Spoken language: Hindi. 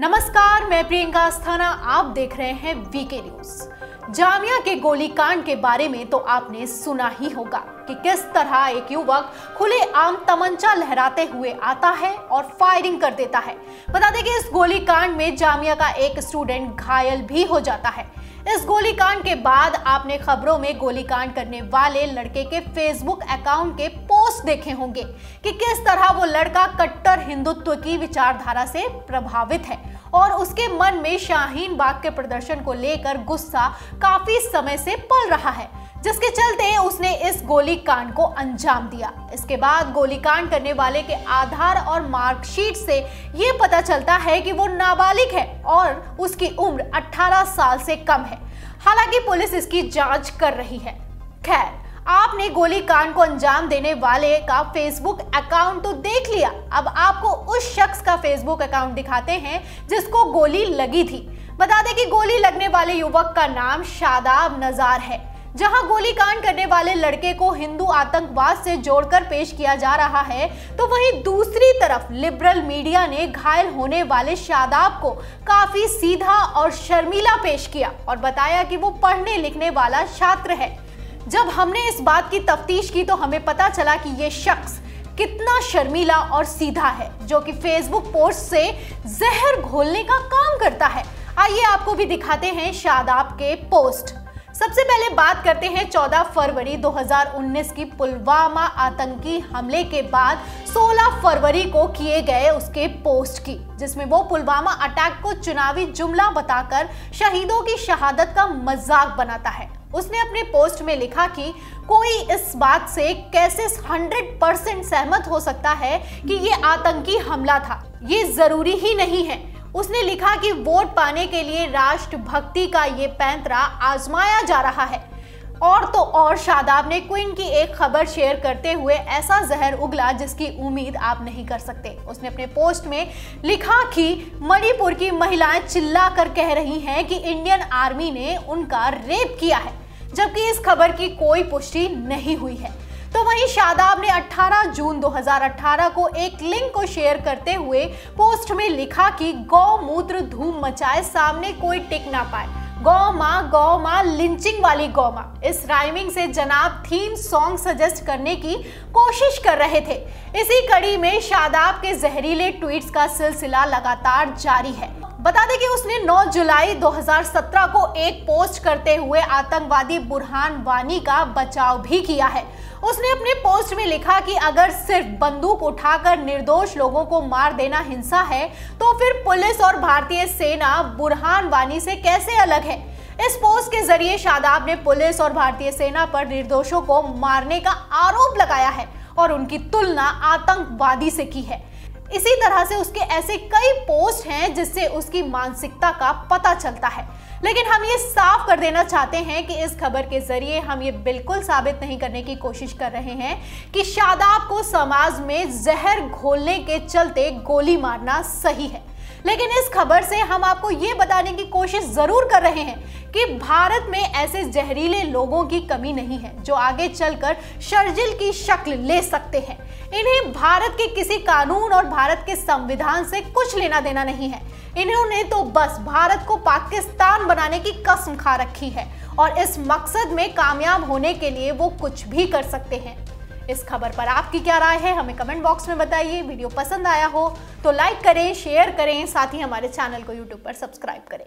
नमस्कार, मैं प्रियंका अस्थाना, आप देख रहे हैं वीके न्यूज़। जामिया के गोलीकांड के बारे में तो आपने सुना ही होगा कि किस तरह एक युवक खुले आम तमंचा लहराते हुए आता है और फायरिंग कर देता है। बता दें कि इस गोलीकांड में जामिया का एक स्टूडेंट घायल भी हो जाता है। इस गोलीकांड के बाद आपने खबरों में गोलीकांड करने वाले लड़के के फेसबुक अकाउंट के पोस्ट देखे होंगे कि किस तरह वो लड़का कट्टर हिंदुत्व की विचारधारा से प्रभावित है और उसके मन में शाहीन बाग के प्रदर्शन को लेकर गुस्सा काफ़ी समय से पल रहा है, जिसके चलते उसने इस गोली कांड को अंजाम दिया। इसके बाद गोली कांड करने वाले के आधार और मार्कशीट से ये पता चलता है कि वो नाबालिग है और उसकी उम्र 18 साल से कम है। हालाँकि पुलिस इसकी जाँच कर रही है। खैर आपने गोली कांड को अंजाम देने वाले का फेसबुक अकाउंट तो देख लिया। अब आपको उस शख्स का फेसबुक अकाउंट दिखाते हैं जिसको गोली लगी थी। बता दें कि गोली लगने वाले युवक का नाम शादाब नजार है, जहाँ गोली कांड करने वाले लड़के को हिंदू आतंकवाद से जोड़कर पेश किया जा रहा है। तो वहीं दूसरी तरफ़ लिबरल मीडिया ने घायल होने वाले शादाब को काफ़ी सीधा और शर्मीला पेश किया और बताया कि वो पढ़ने लिखने वाला छात्र है। जब हमने इस बात की तफ्तीश की तो हमें पता चला कि ये शख्स कितना शर्मीला और सीधा है, जो कि फेसबुक पोस्ट से जहर घोलने का काम करता है। आइए आपको भी दिखाते हैं शादाब के पोस्ट सबसे पहले बात करते हैं 14 फरवरी 2019 की पुलवामा आतंकी हमले के बाद 16 फरवरी को किए गए उसके पोस्ट की, जिसमें वो पुलवामा अटैक को चुनावी जुमला बताकर शहीदों की शहादत का मज़ाक बनाता है। उसने अपने पोस्ट में लिखा कि कोई इस बात से कैसे 100 परसेंट सहमत हो सकता है कि ये आतंकी हमला था। ये ज़रूरी ही नहीं है। उसने लिखा कि वोट पाने के लिए राष्ट्रभक्ति का ये पैंतरा आजमाया जा रहा है। और तो और शादाब ने क्वीन की एक खबर शेयर करते हुए ऐसा जहर उगला जिसकी उम्मीद आप नहीं कर सकते। उसने अपने पोस्ट में लिखा कि मणिपुर की महिलाएँ चिल्ला कर कह रही हैं कि इंडियन आर्मी ने उनका रेप किया है। जबकि इस खबर की कोई पुष्टि नहीं हुई है। तो वहीं शादाब ने 18 जून 2018 को एक लिंक को शेयर करते हुए पोस्ट में लिखा कि गौ मूत्र धूम मचाए, सामने कोई टिक ना पाए। गौ माँ गौ माँ, लिंचिंग वाली गौ माँ। इस राइमिंग से जनाब थीम सॉन्ग सजेस्ट करने की कोशिश कर रहे थे। इसी कड़ी में शादाब के जहरीले ट्वीट्स का सिलसिला लगातार जारी है। बता दें कि उसने 9 जुलाई 2017 को एक पोस्ट करते हुए आतंकवादी बुरहान वानी का बचाव भी किया है। उसने अपने पोस्ट में लिखा कि अगर सिर्फ़ बंदूक उठाकर निर्दोष लोगों को मार देना हिंसा है तो फिर पुलिस और भारतीय सेना बुरहान वानी से कैसे अलग है? इस पोस्ट के ज़रिए शादाब ने पुलिस और भारतीय सेना पर निर्दोषों को मारने का आरोप लगाया है और उनकी तुलना आतंकवादी से की है। इसी तरह से उसके ऐसे कई पोस्ट हैं जिससे उसकी मानसिकता का पता चलता है। लेकिन हम ये साफ़ कर देना चाहते हैं कि इस खबर के ज़रिए हम ये बिल्कुल साबित नहीं करने की कोशिश कर रहे हैं कि शादाब को समाज में जहर घोलने के चलते गोली मारना सही है। लेकिन इस खबर से हम आपको ये बताने की कोशिश ज़रूर कर रहे हैं कि भारत में ऐसे जहरीले लोगों की कमी नहीं है, जो आगे चलकर शर्जिल की शक्ल ले सकते हैं। इन्हें भारत के किसी कानून और भारत के संविधान से कुछ लेना देना नहीं है। इन्होंने तो बस भारत को पाकिस्तान बनाने की कसम खा रखी है और इस मकसद में कामयाब होने के लिए वो कुछ भी कर सकते हैं। इस खबर पर आपकी क्या राय है, हमें कमेंट बॉक्स में बताइए। वीडियो पसंद आया हो तो लाइक करें शेयर करें, साथ ही हमारे चैनल को यूट्यूब पर सब्सक्राइब करें।